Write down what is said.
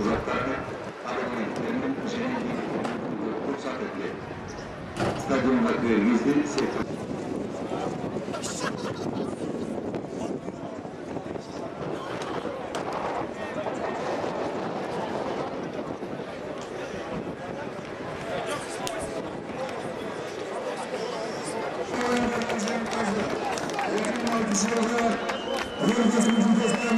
Uzaklarda arabanın önünün Yeni alkışlarla Yıldız Müzikos'tan